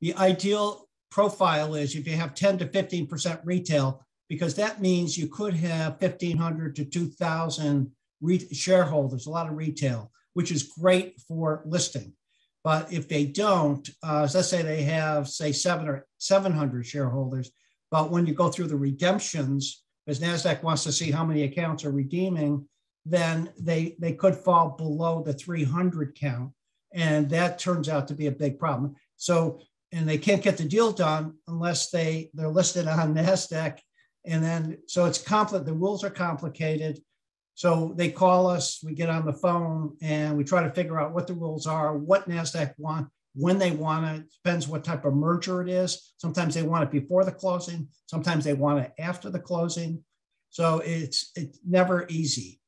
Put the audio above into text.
the ideal profile is if you have 10 to 15% retail, because that means you could have 1,500 to 2,000 re- shareholders, a lot of retail, which is great for listing. But if they don't, uh, let's say they have, say, seven or 700 shareholders, but when you go through the redemptions, because NASDAQ wants to see how many accounts are redeeming, then they, they could fall below the 300 count. And that turns out to be a big problem. So, and they can't get the deal done unless they, they're listed on NASDAQ. And then, so it's complicated, the rules are complicated. So they call us, we get on the phone and we try to figure out what the rules are, what NASDAQ want, when they want it. Depends what type of merger it is. Sometimes they want it before the closing, sometimes they want it after the closing. So it's it's never easy.